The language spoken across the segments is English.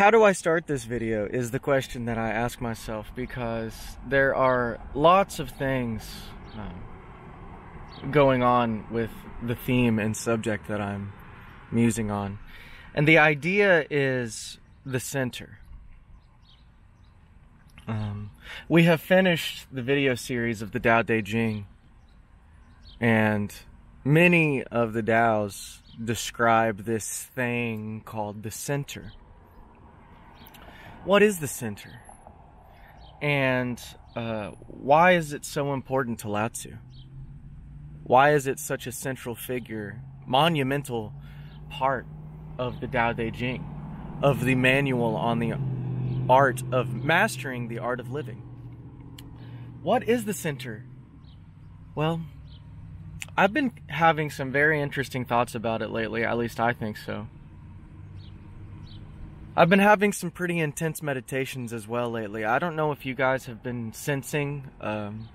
how do I start this video is the question that I ask myself because there are lots of things um, going on with the theme and subject that I'm musing on. And the idea is the center. Um, we have finished the video series of the Tao Te Ching, and many of the Taos describe this thing called the center. What is the center? And uh, why is it so important to Lao Tzu? Why is it such a central figure, monumental part of the Tao Te Ching, of the manual on the art of mastering the art of living? What is the center? Well, I've been having some very interesting thoughts about it lately, at least I think so. I've been having some pretty intense meditations as well lately. I don't know if you guys have been sensing um,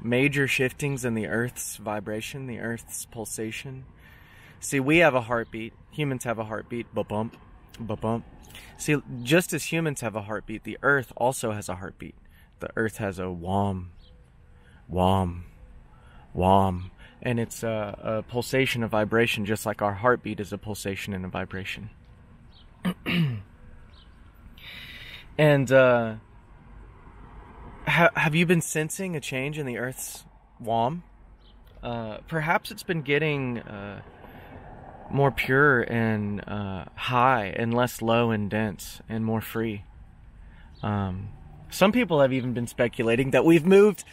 major shiftings in the Earth's vibration, the Earth's pulsation. See, we have a heartbeat. Humans have a heartbeat. Ba bump, ba bump. See, just as humans have a heartbeat, the Earth also has a heartbeat. The Earth has a wham, wham, wham, and it's a, a pulsation, a vibration, just like our heartbeat is a pulsation and a vibration. and uh, ha- have you been sensing a change in the Earth's WOM? Uh, perhaps it's been getting uh, more pure and uh, high and less low and dense and more free. Um, some people have even been speculating that we've moved,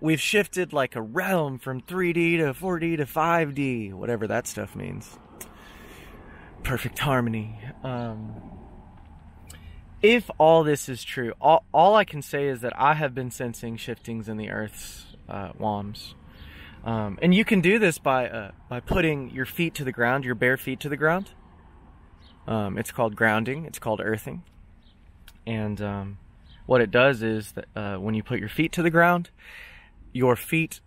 we've shifted like a realm from 3D to 4D to 5D, whatever that stuff means. Perfect harmony. Um, if all this is true, all, all I can say is that I have been sensing shiftings in the Earth's uh. Um, and you can do this by uh, by putting your feet to the ground, your bare feet to the ground. Um, it's called grounding. It's called earthing. And um, what it does is that uh, when you put your feet to the ground, your feet,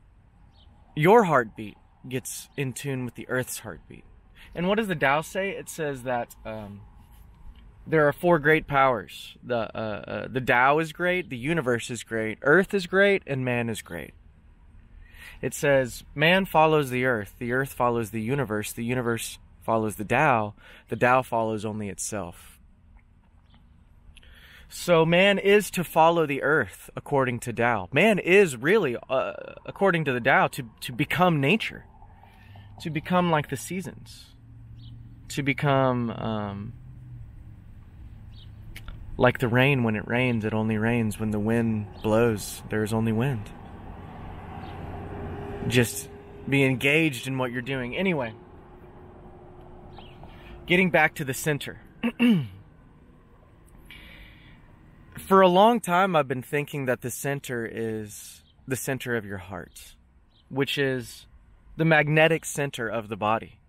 your heartbeat gets in tune with the Earth's heartbeat. And what does the Tao say? It says that um, there are four great powers. The uh, uh, the Tao is great, the universe is great, Earth is great, and man is great. It says man follows the Earth, the Earth follows the universe, the universe follows the Tao, the Tao follows only itself. So man is to follow the earth according to Tao. Man is really, uh, according to the Tao, to, to become nature, to become like the seasons, to become um, like the rain when it rains, it only rains. When the wind blows, there is only wind. Just be engaged in what you're doing. Anyway, getting back to the center. For a long time, I've been thinking that the center is the center of your heart, which is the magnetic center of the body.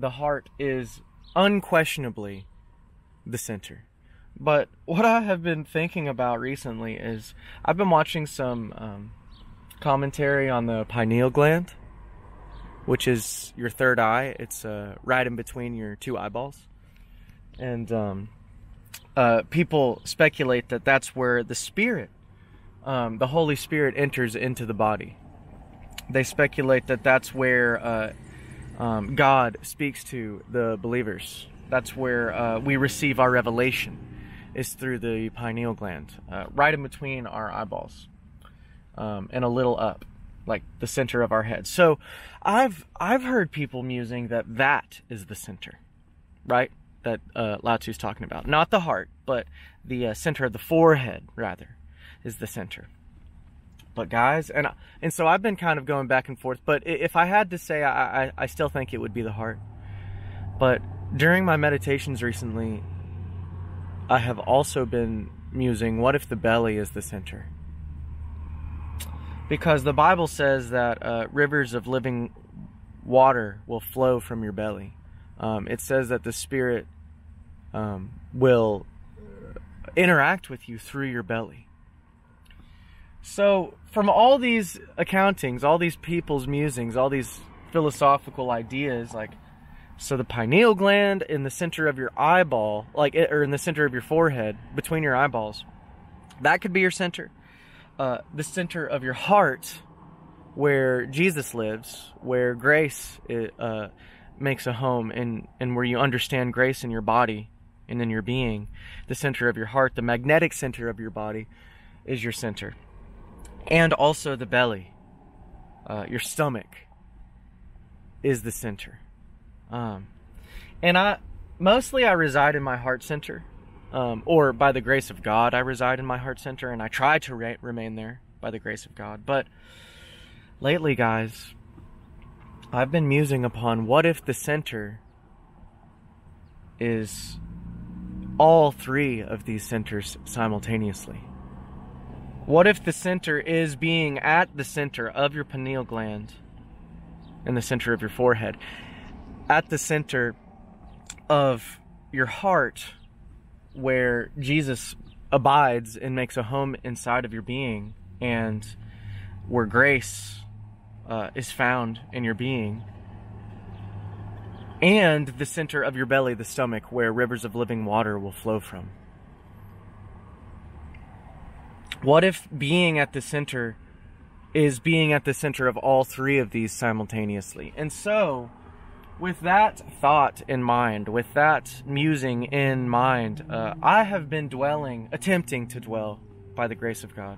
The heart is unquestionably the center. But what I have been thinking about recently is I've been watching some um, commentary on the pineal gland, which is your third eye. It's uh, right in between your two eyeballs. And um, uh, people speculate that that's where the Spirit, um, the Holy Spirit, enters into the body. They speculate that that's where uh, um, God speaks to the believers. That's where uh, we receive our revelation, is through the pineal gland, uh, right in between our eyeballs, um, and a little up, like the center of our head. So, I've I've heard people musing that that is the center, right? that uh, Lao talking about. Not the heart, but the uh, center of the forehead, rather, is the center. But guys, and and so I've been kind of going back and forth. But if I had to say, I, I, I still think it would be the heart. But during my meditations recently, I have also been musing, what if the belly is the center? Because the Bible says that uh, rivers of living water will flow from your belly um, it says that the Spirit um, will interact with you through your belly. So, from all these accountings, all these people's musings, all these philosophical ideas, like So the pineal gland in the center of your eyeball, like or in the center of your forehead, between your eyeballs, that could be your center. Uh, the center of your heart, where Jesus lives, where grace uh, makes a home, and and where you understand grace in your body and in your being. The center of your heart, the magnetic center of your body, is your center, and also the belly, uh, your stomach, is the center. Um, and I mostly I reside in my heart center, um, or by the grace of God, I reside in my heart center, and I try to re- remain there by the grace of God. But lately, guys, I've been musing upon what if the center is all three of these centers simultaneously? What if the center is being at the center of your pineal gland in the center of your forehead? at the center of your heart where Jesus abides and makes a home inside of your being and where grace uh, is found in your being and the center of your belly, the stomach, where rivers of living water will flow from. What if being at the center is being at the center of all three of these simultaneously? And so, with that thought in mind, with that musing in mind, uh, I have been dwelling, attempting to dwell by the grace of God.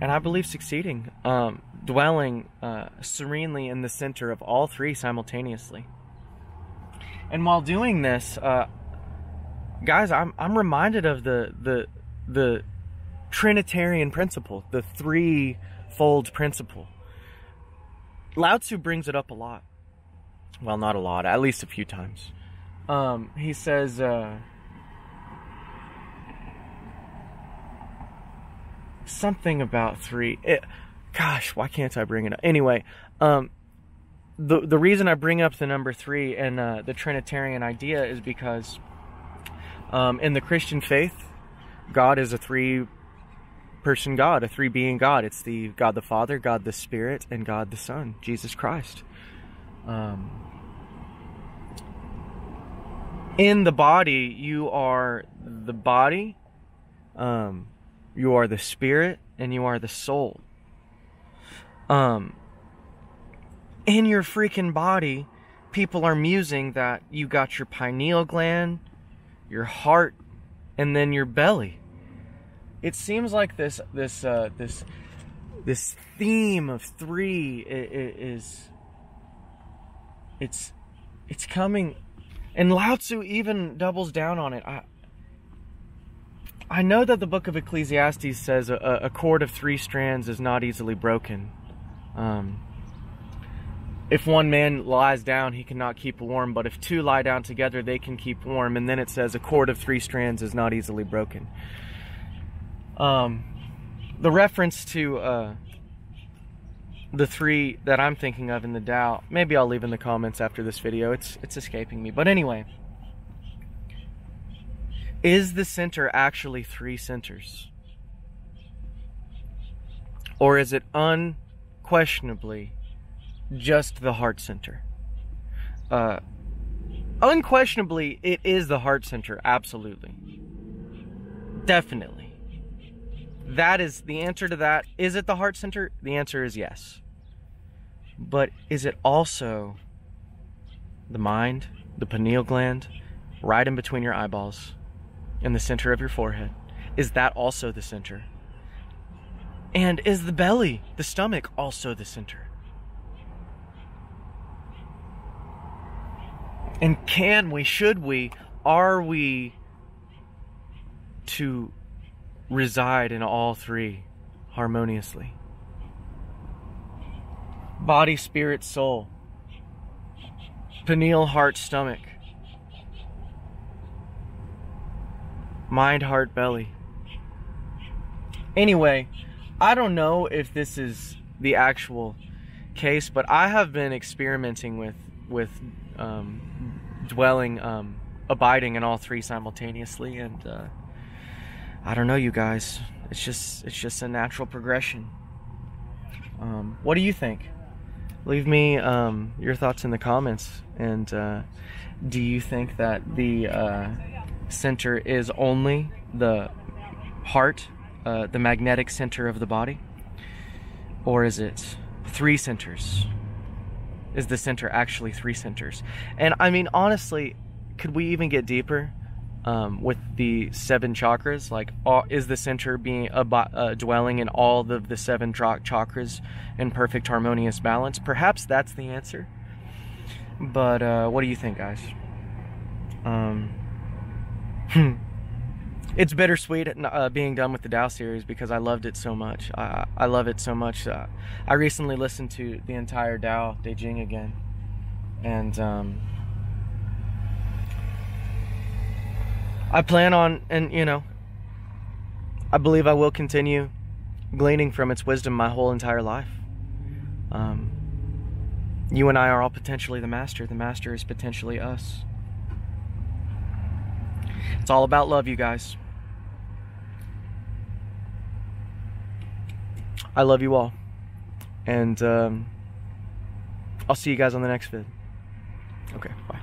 And I believe succeeding, um, dwelling uh, serenely in the center of all three simultaneously. And while doing this, uh, guys, I'm, I'm reminded of the, the, the Trinitarian principle, the three-fold principle. Lao Tzu brings it up a lot well, not a lot, at least a few times. Um, he says, uh, something about three. It, gosh, why can't I bring it up? Anyway, um, the the reason I bring up the number three and uh, the Trinitarian idea is because um, in the Christian faith, God is a three person God, a three being God. It's the God the Father, God the Spirit, and God the Son, Jesus Christ. Um, in the body, you are the body, um, you are the spirit, and you are the soul. Um, in your freaking body, people are musing that you got your pineal gland, your heart, and then your belly. It seems like this this uh, this this theme of three is it's it's coming and Lao Tzu even doubles down on it. I, I know that the book of Ecclesiastes says a, a cord of three strands is not easily broken. Um, if one man lies down, he cannot keep warm, but if two lie down together, they can keep warm. And then it says a cord of three strands is not easily broken. Um, the reference to uh, the three that I'm thinking of in the Tao, maybe I'll leave in the comments after this video. It's it's escaping me. But anyway, is the center actually three centers? Or is it unquestionably just the heart center? Uh, unquestionably, it is the heart center, absolutely. Definitely. That is the answer to that. Is it the heart center? The answer is yes. But is it also the mind, the pineal gland, right in between your eyeballs, in the center of your forehead? Is that also the center? And is the belly, the stomach, also the center? And can we, should we, are we to reside in all three harmoniously. Body, spirit, soul, pineal, heart, stomach, mind, heart, belly. Anyway, I don't know if this is the actual case, but I have been experimenting with with um, dwelling, um, abiding in all three simultaneously, and uh, I don't know, you guys. It's just it's just a natural progression. Um, what do you think? leave me um, your thoughts in the comments. And uh, do you think that the uh, center is only the heart, uh, the magnetic center of the body? Or is it three centers? Is the center actually three centers? And I mean, honestly, could we even get deeper? Um, with the seven chakras? Like, all, is the center being a, dwelling in all of the seven chakras in perfect harmonious balance? Perhaps that's the answer. But uh, what do you think, guys? Um, it's bittersweet uh, being done with the Tao series because I loved it so much. I, I love it so much. Uh, I recently listened to the entire Tao Te Jing again, and um, I plan on, and you know, I believe I will continue gleaning from its wisdom my whole entire life. Um, you and I are all potentially the master. The master is potentially us. It's all about love, you guys. I love you all. And um, I'll see you guys on the next vid. Okay, bye.